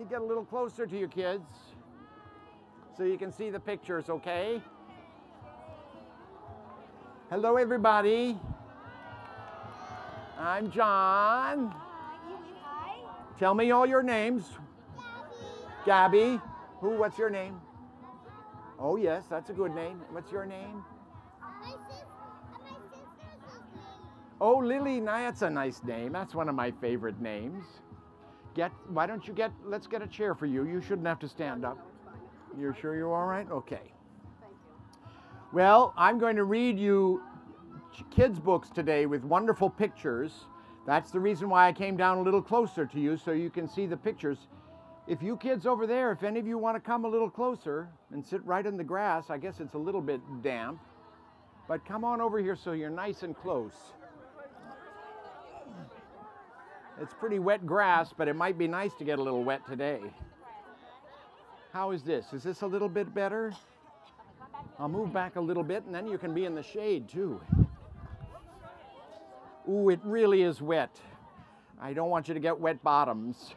me get a little closer to you kids so you can see the pictures, okay? Hello, everybody. I'm John. Tell me all your names. Gabby. Who, what's your name? Oh, yes, that's a good name. What's your name? Oh, Lily, that's a nice name. That's one of my favorite names. Get, why don't you get, let's get a chair for you. You shouldn't have to stand up. You're sure you're all right? Okay. Well, I'm going to read you kids' books today with wonderful pictures. That's the reason why I came down a little closer to you so you can see the pictures. If you kids over there, if any of you want to come a little closer and sit right in the grass, I guess it's a little bit damp, but come on over here so you're nice and close. It's pretty wet grass, but it might be nice to get a little wet today. How is this? Is this a little bit better? I'll move back a little bit and then you can be in the shade too. Ooh, it really is wet. I don't want you to get wet bottoms.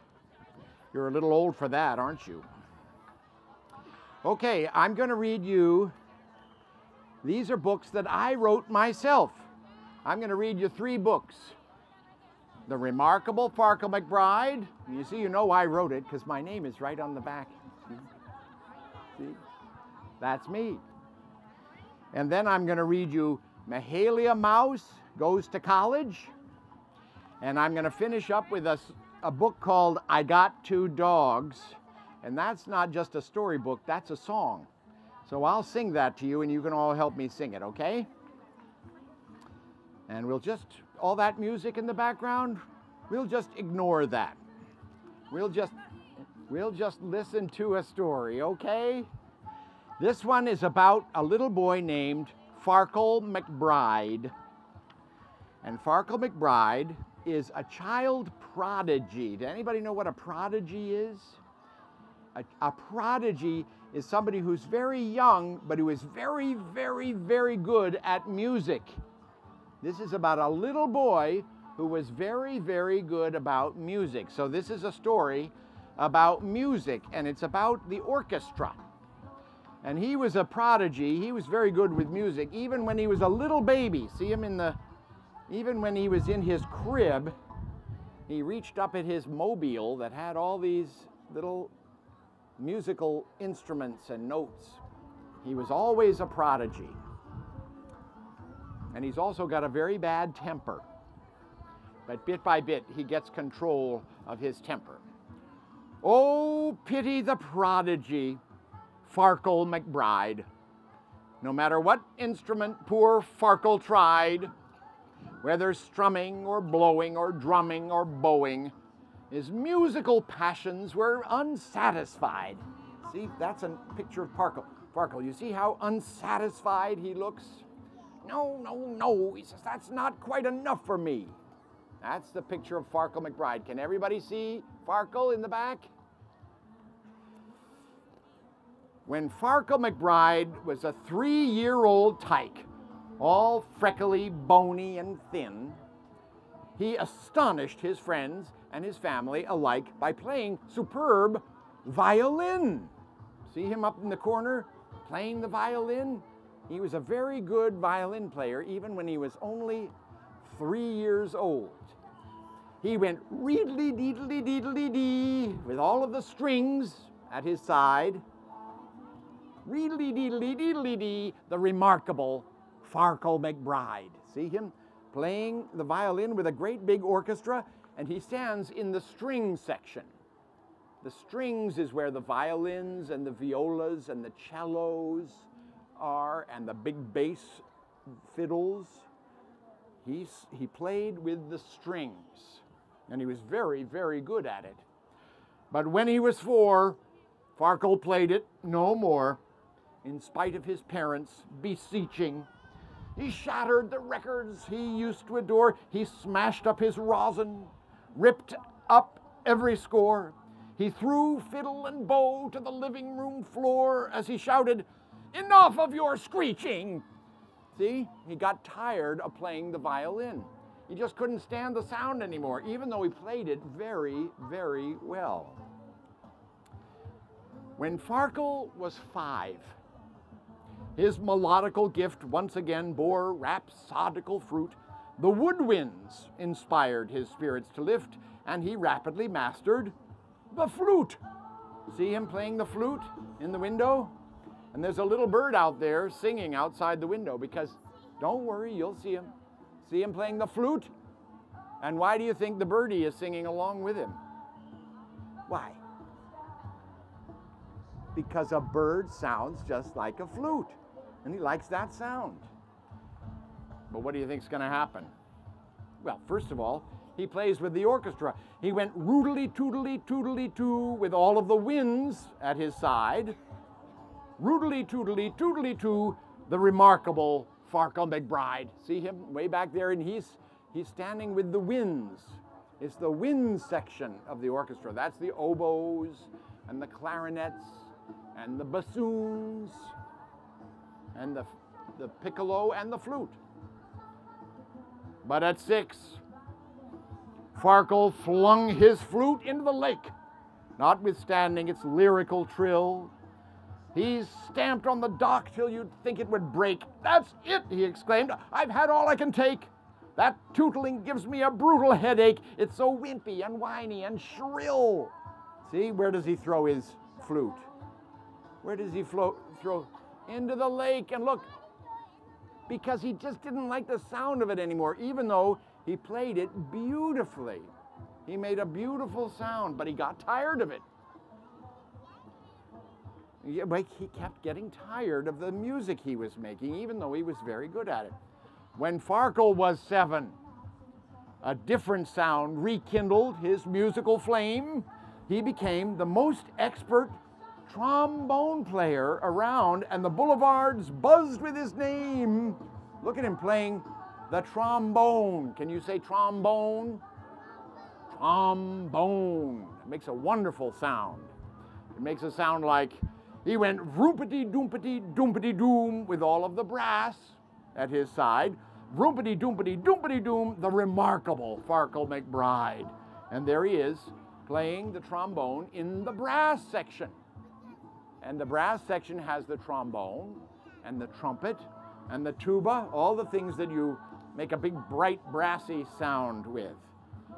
You're a little old for that, aren't you? Okay, I'm going to read you. These are books that I wrote myself. I'm going to read you three books. The Remarkable Farkle McBride. You see, you know I wrote it because my name is right on the back. See? That's me. And then I'm going to read you Mahalia Mouse Goes to College. And I'm going to finish up with a, a book called I Got Two Dogs. And that's not just a storybook, that's a song. So I'll sing that to you and you can all help me sing it, okay? And we'll just, all that music in the background, we'll just ignore that. We'll just, we'll just listen to a story, okay? This one is about a little boy named Farkle McBride. And Farkle McBride is a child prodigy. Does anybody know what a prodigy is? A, a, prodigy is somebody who's very young, but who is very, very, very good at music. This is about a little boy who was very, very good about music. So this is a story about music, and it's about the orchestra. And he was a prodigy. He was very good with music, even when he was a little baby. See him in the, even when he was in his crib, he reached up at his mobile that had all these little musical instruments and notes. He was always a prodigy. And he's also got a very bad temper. But bit by bit, he gets control of his temper. Oh, pity the prodigy, Farkle McBride. No matter what instrument poor Farkle tried, whether strumming or blowing or drumming or bowing, his musical passions were unsatisfied. See, that's a picture of Farkle. Farkle, you see how unsatisfied he looks? No, no, no, he says, that's not quite enough for me. That's the picture of Farkle McBride. Can everybody see Farkle in the back? When Farkle McBride was a three year old tyke, all freckly, bony, and thin, he astonished his friends and his family alike by playing superb violin. See him up in the corner playing the violin? He was a very good violin player even when he was only three years old. He went reedly deedly deedly dee with all of the strings at his side. Reedly deedly deedly dee, the remarkable Farkle McBride. See him playing the violin with a great big orchestra, and he stands in the string section. The strings is where the violins and the violas and the cellos are, and the big bass fiddles. He's, he played with the strings and he was very, very good at it. But when he was four, Farkle played it no more, in spite of his parents beseeching. He shattered the records he used to adore. He smashed up his rosin, ripped up every score. He threw fiddle and bow to the living room floor as he shouted, Enough of your screeching! See, he got tired of playing the violin. He just couldn't stand the sound anymore, even though he played it very, very well. When Farkle was five, his melodical gift once again bore rhapsodical fruit. The woodwinds inspired his spirits to lift, and he rapidly mastered the flute. See him playing the flute in the window? And there's a little bird out there singing outside the window because don't worry, you'll see him. See him playing the flute? And why do you think the birdie is singing along with him? Why? Because a bird sounds just like a flute, and he likes that sound. But what do you think is going to happen? Well, first of all, he plays with the orchestra. He went roodly toodly toodly too with all of the winds at his side. Roodly toodly toodly too, the remarkable Farkle McBride. See him way back there, and he's he's standing with the winds. It's the wind section of the orchestra. That's the oboes and the clarinets and the bassoons and the, the piccolo and the flute. But at six, Farkle flung his flute into the lake, notwithstanding its lyrical trill. He stamped on the dock till you'd think it would break. That's it, he exclaimed. I've had all I can take. That tootling gives me a brutal headache. It's so wimpy and whiny and shrill. See, where does he throw his flute? Where does he throw? Into the lake. And look, because he just didn't like the sound of it anymore, even though he played it beautifully. He made a beautiful sound, but he got tired of it. But he kept getting tired of the music he was making, even though he was very good at it. When Farkle was seven, a different sound rekindled his musical flame. He became the most expert trombone player around, and the boulevards buzzed with his name. Look at him playing the trombone. Can you say trombone? Trombone. It makes a wonderful sound. It makes a sound like he went roopity doompity doompity doom with all of the brass at his side. Roopity doompity doompity doom, the remarkable Farkle McBride. And there he is playing the trombone in the brass section. And the brass section has the trombone and the trumpet and the tuba, all the things that you make a big, bright, brassy sound with.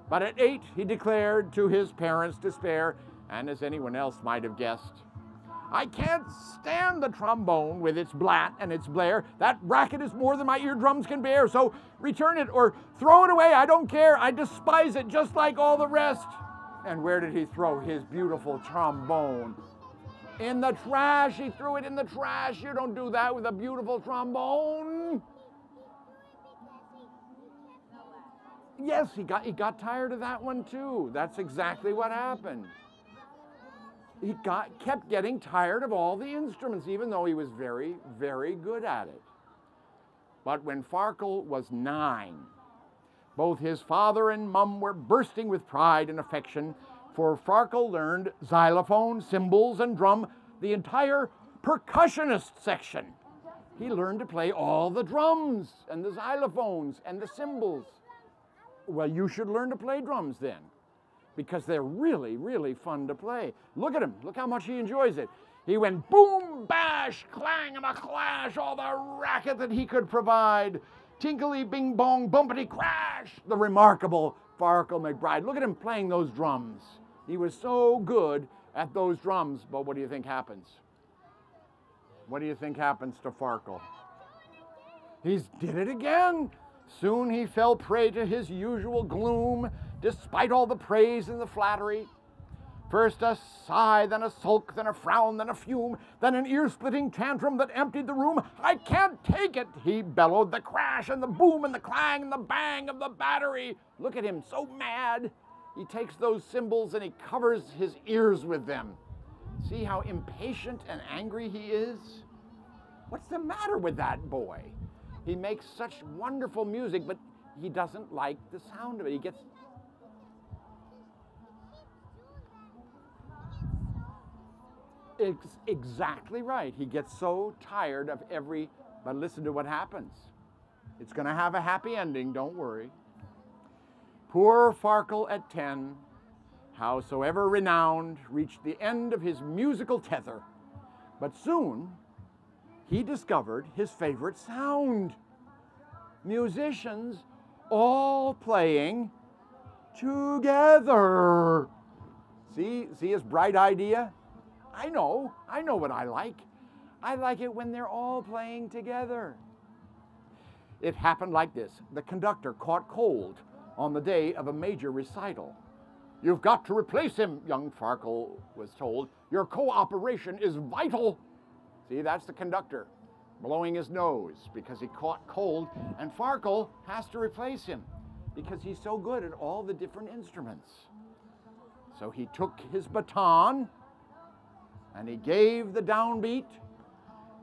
But at eight, he declared to his parents' despair, and as anyone else might have guessed, I can't stand the trombone with its blat and its blare. That racket is more than my eardrums can bear, so return it or throw it away. I don't care. I despise it just like all the rest. And where did he throw his beautiful trombone? In the trash. He threw it in the trash. You don't do that with a beautiful trombone. Yes, he got, he got tired of that one too. That's exactly what happened. He got, kept getting tired of all the instruments, even though he was very, very good at it. But when Farkle was nine, both his father and mum were bursting with pride and affection, for Farkle learned xylophone, cymbals, and drum, the entire percussionist section. He learned to play all the drums and the xylophones and the cymbals. Well, you should learn to play drums then, because they're really, really fun to play. Look at him. Look how much he enjoys it. He went boom, bash, clang, and a clash, all the racket that he could provide. Tinkly, bing, bong, bumpity, crash. The remarkable Farkle McBride. Look at him playing those drums. He was so good at those drums, but what do you think happens? What do you think happens to Farkle? He's did it again. Soon he fell prey to his usual gloom, despite all the praise and the flattery. First a sigh, then a sulk, then a frown, then a fume, then an ear splitting tantrum that emptied the room. I can't take it, he bellowed, the crash and the boom and the clang and the bang of the battery. Look at him, so mad. He takes those cymbals and he covers his ears with them. See how impatient and angry he is? What's the matter with that boy? He makes such wonderful music, but he doesn't like the sound of it. He gets. It's exactly right. He gets so tired of every. But listen to what happens. It's going to have a happy ending, don't worry. Poor Farkle at 10 howsoever renowned, reached the end of his musical tether. But soon he discovered his favorite sound musicians all playing together. See, see his bright idea? I know, I know what I like. I like it when they're all playing together. It happened like this the conductor caught cold on the day of a major recital. You've got to replace him, young Farkle was told. Your cooperation is vital. See, that's the conductor blowing his nose because he caught cold, and Farkle has to replace him because he's so good at all the different instruments. So he took his baton and he gave the downbeat,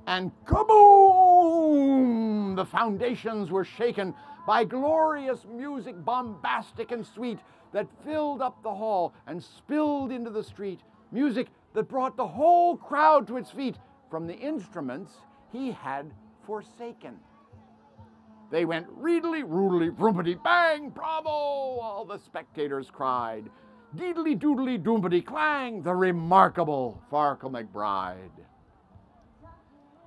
and kaboom! The foundations were shaken by glorious music, bombastic and sweet, that filled up the hall and spilled into the street. Music that brought the whole crowd to its feet from the instruments he had forsaken. They went reedily, roodly, roomity, bang, bravo! All the spectators cried. Deedly, doodly, doompity, clang, the remarkable Farkle McBride.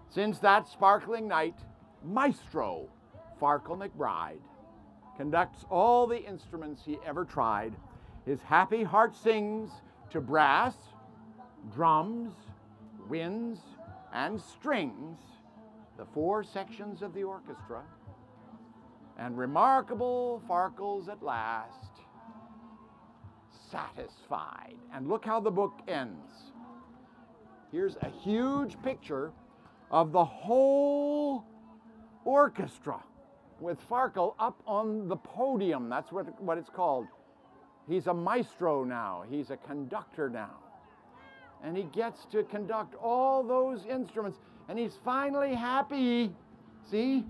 Since that sparkling night, Maestro Farkle McBride conducts all the instruments he ever tried. His happy heart sings to brass, drums, winds, and strings, the four sections of the orchestra, and remarkable Farkles at last, satisfied. And look how the book ends. Here's a huge picture of the whole orchestra with Farkle up on the podium. That's what, what it's called. He's a maestro now, he's a conductor now. And he gets to conduct all those instruments, and he's finally happy. See?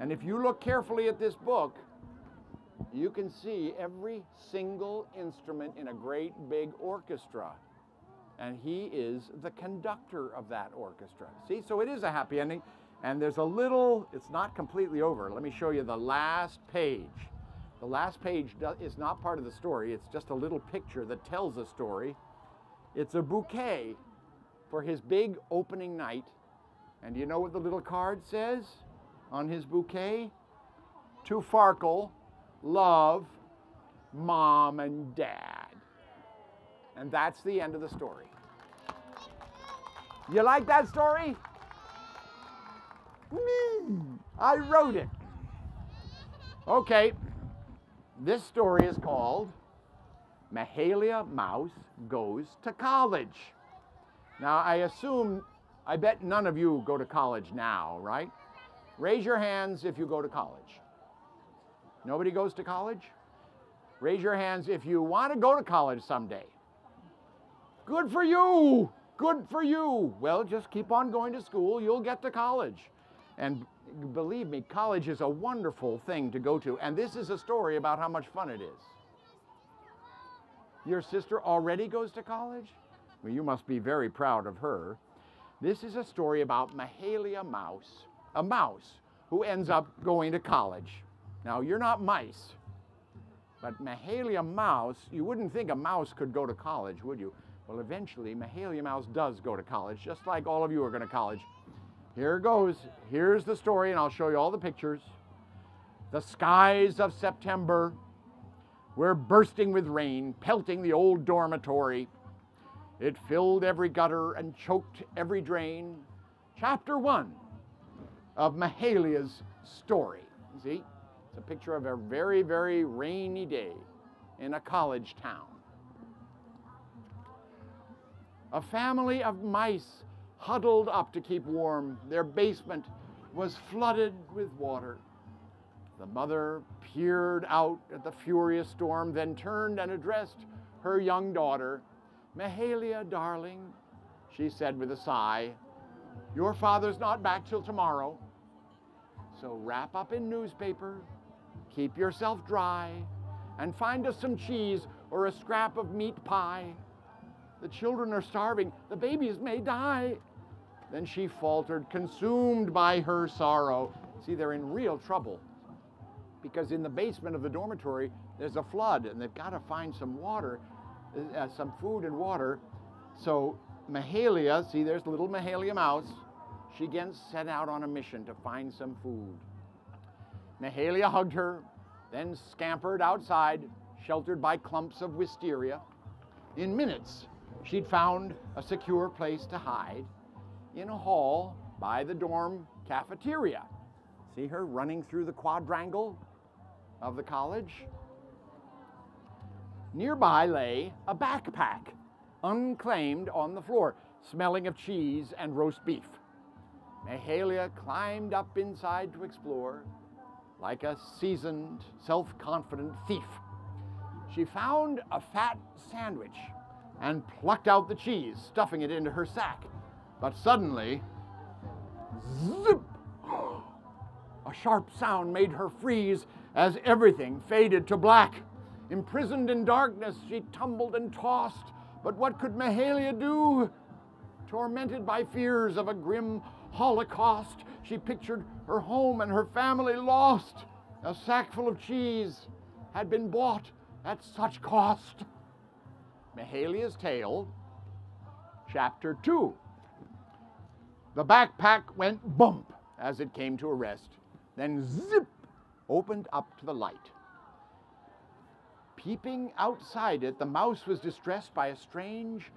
And if you look carefully at this book, you can see every single instrument in a great big orchestra. And he is the conductor of that orchestra. See, so it is a happy ending. And there's a little, it's not completely over. Let me show you the last page. The last page is not part of the story, it's just a little picture that tells a story. It's a bouquet for his big opening night. And you know what the little card says on his bouquet? To Farkle, love, mom and dad. And that's the end of the story. You like that story? Me, I wrote it. Okay, this story is called Mahalia Mouse Goes to College. Now, I assume, I bet none of you go to college now, right? Raise your hands if you go to college. Nobody goes to college? Raise your hands if you want to go to college someday. Good for you! Good for you! Well, just keep on going to school, you'll get to college. And believe me, college is a wonderful thing to go to. And this is a story about how much fun it is. Your sister already goes to college? Well, you must be very proud of her. This is a story about Mahalia Mouse, a mouse who ends up going to college. Now, you're not mice, but Mahalia Mouse, you wouldn't think a mouse could go to college, would you? Well, eventually, Mahalia Mouse does go to college, just like all of you are going to college. Here goes. Here's the story, and I'll show you all the pictures. The skies of September were bursting with rain, pelting the old dormitory. It filled every gutter and choked every drain. Chapter one of Mahalia's story. See? It's a picture of a very, very rainy day in a college town. A family of mice huddled up to keep warm. Their basement was flooded with water. The mother peered out at the furious storm, then turned and addressed her young daughter. Mahalia, darling, she said with a sigh, your father's not back till tomorrow. So wrap up in newspaper, keep yourself dry, and find us some cheese or a scrap of meat pie. The children are starving, the babies may die. Then she faltered, consumed by her sorrow. See, they're in real trouble because in the basement of the dormitory there's a flood and they've got to find some water. uh, some food and water. So Mahalia, see, there's little Mahalia Mouse. She again set out on a mission to find some food. Mahalia hugged her, then scampered outside, sheltered by clumps of wisteria. In minutes, she'd found a secure place to hide in a hall by the dorm cafeteria. See her running through the quadrangle of the college? Nearby lay a backpack, unclaimed on the floor, smelling of cheese and roast beef. Mahalia climbed up inside to explore like a seasoned, self confident thief. She found a fat sandwich and plucked out the cheese, stuffing it into her sack. But suddenly, zip! A sharp sound made her freeze as everything faded to black. Imprisoned in darkness, she tumbled and tossed. But what could Mahalia do? Tormented by fears of a grim holocaust, she pictured her home and her family lost. A sack full of cheese had been bought at such cost. Mahalia's Tale, Chapter 2. The backpack went bump as it came to a rest, then zip opened up to the light. Peeping outside it, the mouse was distressed by a strange,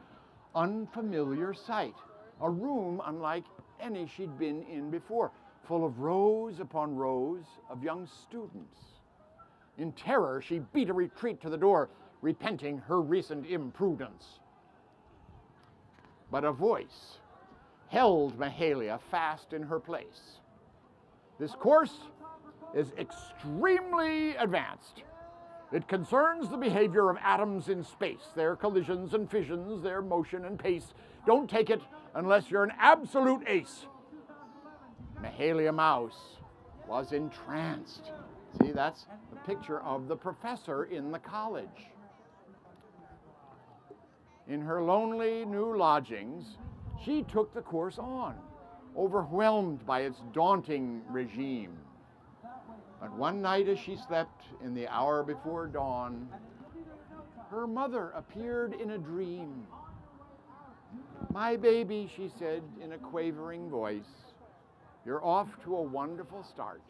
unfamiliar sight. A room unlike any she'd been in before, full of rows upon rows of young students. In terror, she beat a retreat to the door, repenting her recent imprudence. But a voice held Mahalia fast in her place. This course is extremely advanced. It concerns the behavior of atoms in space, their collisions and fissions, their motion and pace. Don't take it unless you're an absolute ace. Mahalia Mouse was entranced. See, that's the picture of the professor in the college. In her lonely new lodgings, she took the course on, overwhelmed by its daunting regime. But one night as she slept in the hour before dawn, her mother appeared in a dream. My baby, she said in a quavering voice, you're off to a wonderful start.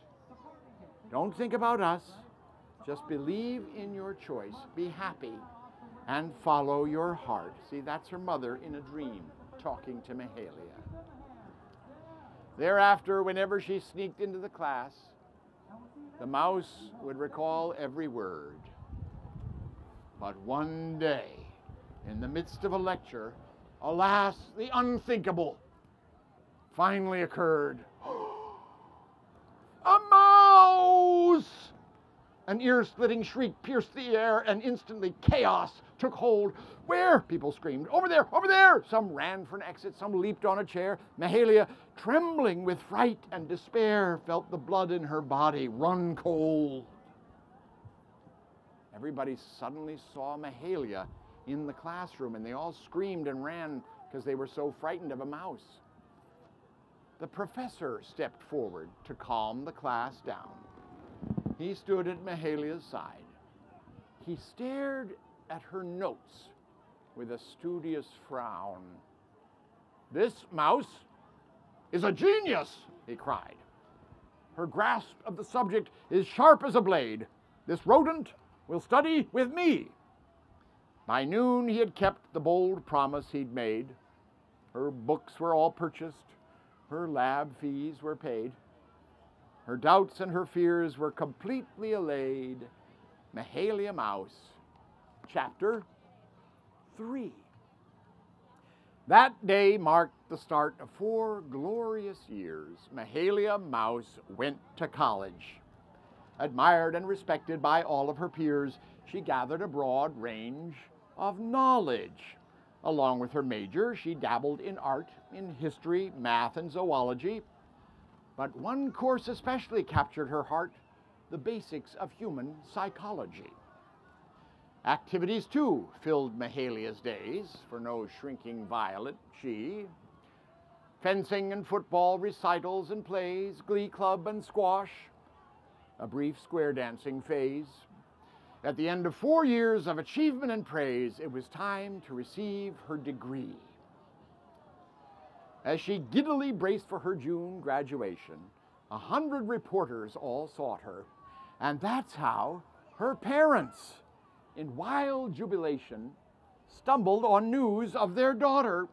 Don't think about us. Just believe in your choice. Be happy and follow your heart. See, that's her mother in a dream talking to Mahalia. Thereafter, whenever she sneaked into the class, the mouse would recall every word. But one day, in the midst of a lecture, alas, the unthinkable finally occurred. a mouse! An ear splitting shriek pierced the air, and instantly chaos took hold. Where? People screamed. Over there, over there! Some ran for an exit, some leaped on a chair. Mahalia, trembling with fright and despair, felt the blood in her body run cold. Everybody suddenly saw Mahalia in the classroom, and they all screamed and ran because they were so frightened of a mouse. The professor stepped forward to calm the class down. He stood at Mahalia's side. He stared at her notes with a studious frown. This mouse is a genius, he cried. Her grasp of the subject is sharp as a blade. This rodent will study with me. By noon, he had kept the bold promise he'd made. Her books were all purchased, her lab fees were paid. Her doubts and her fears were completely allayed. Mahalia Mouse, chapter 3. That day marked the start of four glorious years. Mahalia Mouse went to college. Admired and respected by all of her peers, she gathered a broad range of knowledge. Along with her major, she dabbled in art, in history, math, and zoology. But one course especially captured her heart the basics of human psychology. Activities, too, filled Mahalia's days, for no shrinking violet she. Fencing and football, recitals and plays, glee club and squash, a brief square dancing phase. At the end of four years of achievement and praise, it was time to receive her degree. As she giddily braced for her June graduation, a hundred reporters all sought her, and that's how her parents, in wild jubilation, stumbled on news of their daughter.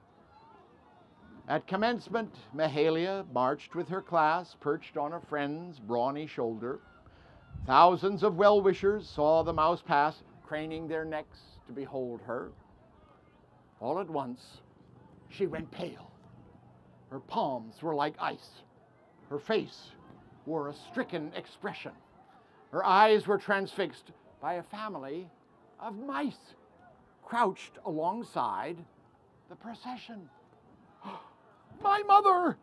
At commencement, Mahalia marched with her class perched on a friend's brawny shoulder. Thousands of well wishers saw the mouse pass, craning their necks to behold her. All at once, she went pale. Her palms were like ice. Her face wore a stricken expression. Her eyes were transfixed by a family of mice crouched alongside the procession. My mother!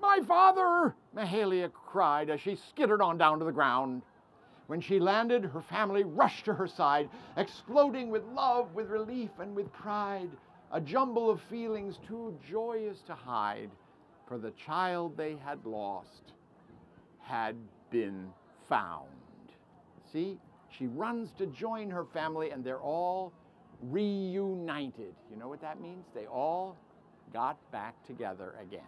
My father! Mahalia cried as she skittered on down to the ground. When she landed, her family rushed to her side, exploding with love, with relief, and with pride, a jumble of feelings too joyous to hide, for the child they had lost had been found. See, she runs to join her family, and they're all reunited. You know what that means? They all got back together again.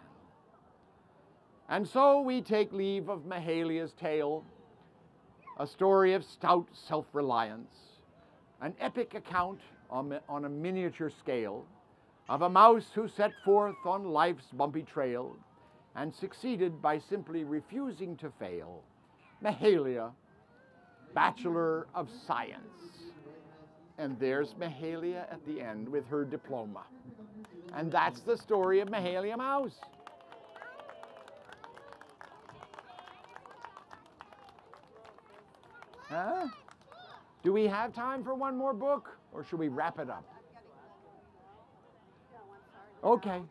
And so we take leave of Mahalia's tale, a story of stout self reliance, an epic account on, a miniature scale of a mouse who set forth on life's bumpy trail and succeeded by simply refusing to fail. Mahalia, Bachelor of Science. And there's Mahalia at the end with her diploma. And that's the story of Mahalia Mouse. Huh? Do we have time for one more book or should we wrap it up? Okay.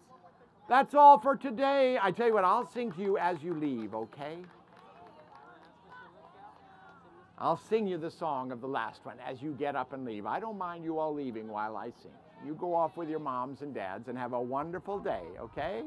That's all for today. I tell you what, I'll sing to you as you leave, okay? I'll sing you the song of the last one as you get up and leave. I don't mind you all leaving while I sing. You go off with your moms and dads and have a wonderful day, okay?